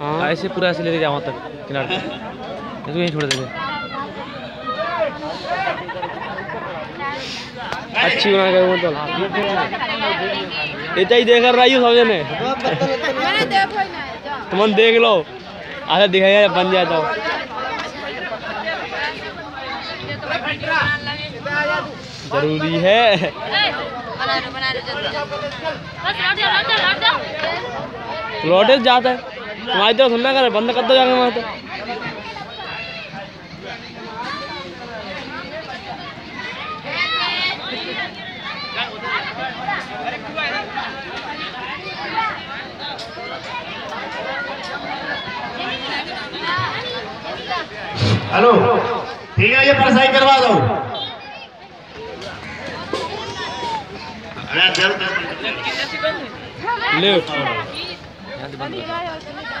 हाँ। ऐसे पूरा ऐसे लेके जाओ तक किनारे पे। इसको यहीं छोड़ देंगे अच्छी बना के मतलब ये चाहिए देख रही हो देखो ही तुम देख लो। आधा दिखाई बन जाता तो। ज़रूरी है। लौट जाओ लौटे जाता है। तुम्हारी तो सुनना कर बंद कर दो जाके वहाँ तो हेलो ठीक है ये परसाई करवा दो। अरे जल्द ले 我们以外有什？